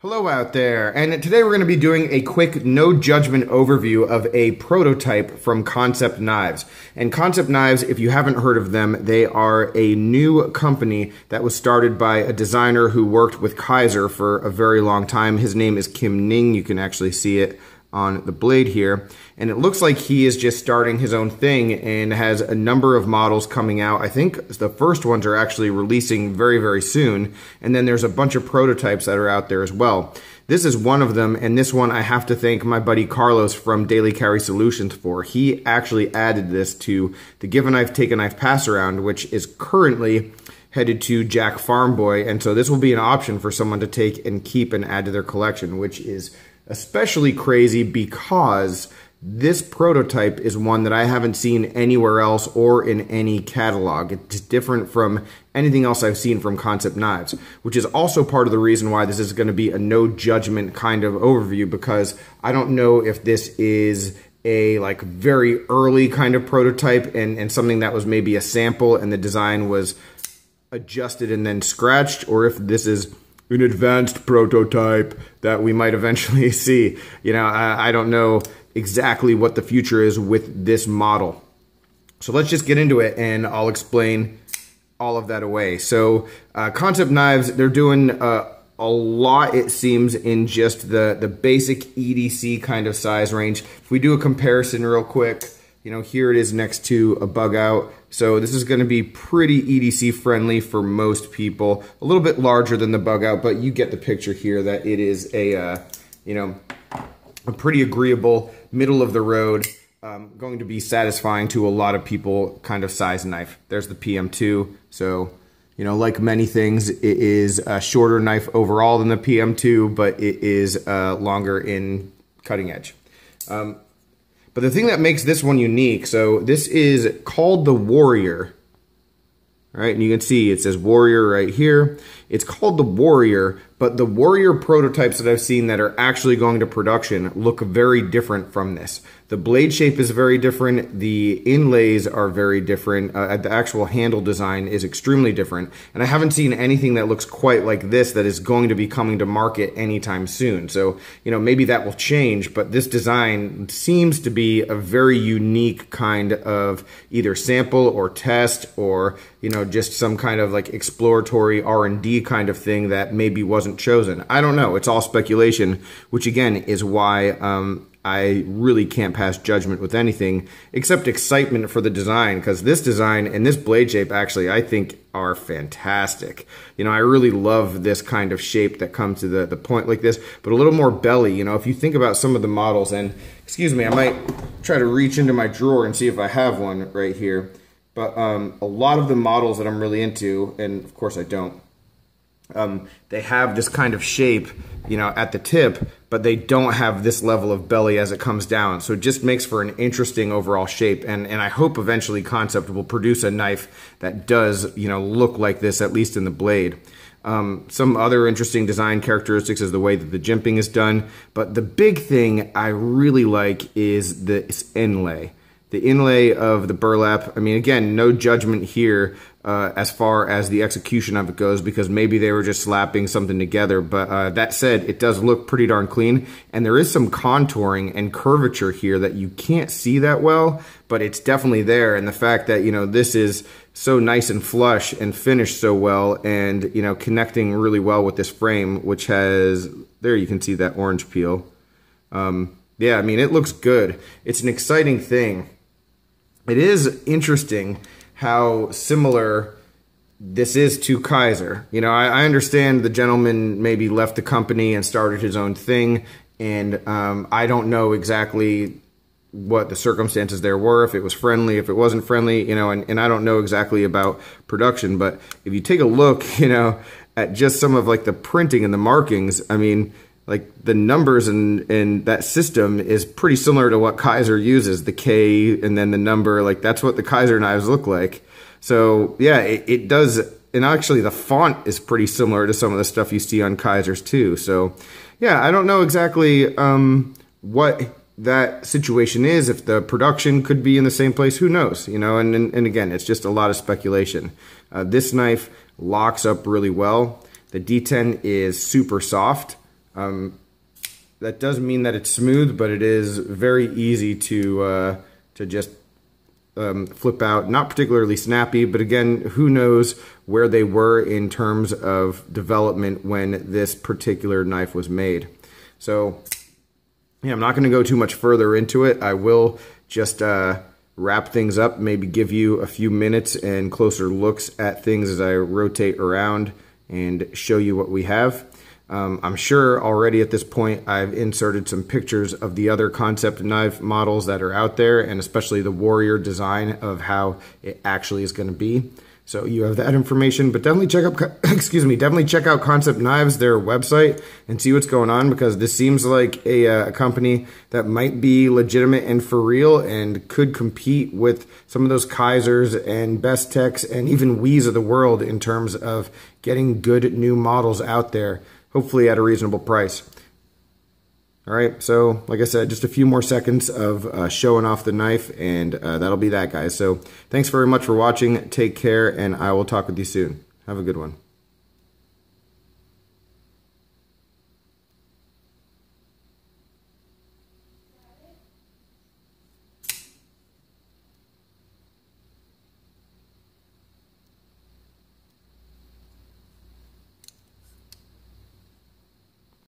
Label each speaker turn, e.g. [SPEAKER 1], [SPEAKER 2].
[SPEAKER 1] Hello out there, and today we're going to be doing a quick no judgment overview of a prototype from Kansept Knives. And Kansept Knives, if you haven't heard of them, they are a new company that was started by a designer who worked with Kizer for a very long time. His name is Kim Ning, you can actually see it on the blade here. And it looks like he is just starting his own thing and has a number of models coming out. I think the first ones are actually releasing very, very soon. And then there's a bunch of prototypes that are out there as well. This is one of them, and this one I have to thank my buddy Carlos from Daily Carry Solutions for. He actually added this to the Give a Knife, Take a Knife pass around, which is currently headed to Jack Farmboy. And so this will be an option for someone to take and keep and add to their collection, which is especially crazy because this prototype is one that I haven't seen anywhere else or in any catalog. It's different from anything else I've seen from Kansept Knives, which is also part of the reason why this is going to be a no judgment kind of overview because I don't know if this is a like very early kind of prototype and, and something that was maybe a sample and the design was adjusted and then scratched or if this is an advanced prototype that we might eventually see. You know, I, I don't know exactly what the future is with this model. So let's just get into it and I'll explain all of that away. So uh, Kansept Knives, they're doing uh, a lot, it seems, in just the, the basic EDC kind of size range. If we do a comparison real quick, you know, here it is next to a bug out. So this is going to be pretty EDC friendly for most people. A little bit larger than the bug out, but you get the picture here that it is a, uh, you know, a pretty agreeable, middle of the road, um, going to be satisfying to a lot of people kind of size knife. There's the PM2. So, you know, like many things, it is a shorter knife overall than the PM2, but it is uh, longer in cutting edge. Um, but the thing that makes this one unique, so this is called the Warrior. Right, and you can see it says Warrior right here. It's called the Warrior, but the Warrior prototypes that I've seen that are actually going to production look very different from this. The blade shape is very different. The inlays are very different. Uh, the actual handle design is extremely different. And I haven't seen anything that looks quite like this that is going to be coming to market anytime soon. So, you know, maybe that will change, but this design seems to be a very unique kind of either sample or test or, you know, just some kind of like exploratory R&D kind of thing that maybe wasn't chosen. I don't know. It's all speculation, which again is why um, I really can't pass judgment with anything except excitement for the design because this design and this blade shape actually I think are fantastic. You know, I really love this kind of shape that comes to the, the point like this, but a little more belly. You know, if you think about some of the models and excuse me, I might try to reach into my drawer and see if I have one right here. But um, a lot of the models that I'm really into, and of course I don't, um, they have this kind of shape, you know, at the tip, but they don't have this level of belly as it comes down. So it just makes for an interesting overall shape. And, and I hope eventually Kansept will produce a knife that does, you know, look like this, at least in the blade. Um, some other interesting design characteristics is the way that the jimping is done. But the big thing I really like is this inlay the inlay of the burlap. I mean, again, no judgment here uh, as far as the execution of it goes because maybe they were just slapping something together. But uh, that said, it does look pretty darn clean. And there is some contouring and curvature here that you can't see that well, but it's definitely there. And the fact that, you know, this is so nice and flush and finished so well and, you know, connecting really well with this frame, which has, there you can see that orange peel. Um, yeah, I mean, it looks good. It's an exciting thing it is interesting how similar this is to Kizer. You know, I, I, understand the gentleman maybe left the company and started his own thing, and um, I don't know exactly what the circumstances there were, if it was friendly, if it wasn't friendly, you know, and, and I don't know exactly about production, but if you take a look, you know, at just some of like the printing and the markings, I mean, like the numbers in in that system is pretty similar to what Kizer uses the K and then the number. Like that's what the Kizer knives look like. So yeah it, it does and actually the font is pretty similar to some of the stuff you see on Kizers too. So yeah I don't know exactly um, what that situation is if the production could be in the same place who knows you know? And and, and again it's just a lot of speculation. Uh, this knife locks up really well. The detent is super soft Um, that does mean that it's smooth, but it is very easy to uh, to just um, flip out. Not particularly snappy, but again, who knows where they were in terms of development when this particular knife was made. So, yeah, I'm not going to go too much further into it. I will just uh, wrap things up, maybe give you a few minutes and closer looks at things as I rotate around and show you what we have. Um, I'm sure already at this point I've inserted some pictures of the other Kansept knife models that are out there and especially the Warrior design of how it actually is going to be. So you have that information, but definitely check out, excuse me, definitely check out Kansept Knives, their website, and see what's going on because this seems like a, uh, a company that might be legitimate and for real and could compete with some of those Kizers and Bestechs and even WEs of the world in terms of getting good new models out there hopefully at a reasonable price. All right, so like I said, just a few more seconds of uh, showing off the knife, and uh, that'll be that, guys. So thanks very much for watching. Take care, and I will talk with you soon. Have a good one.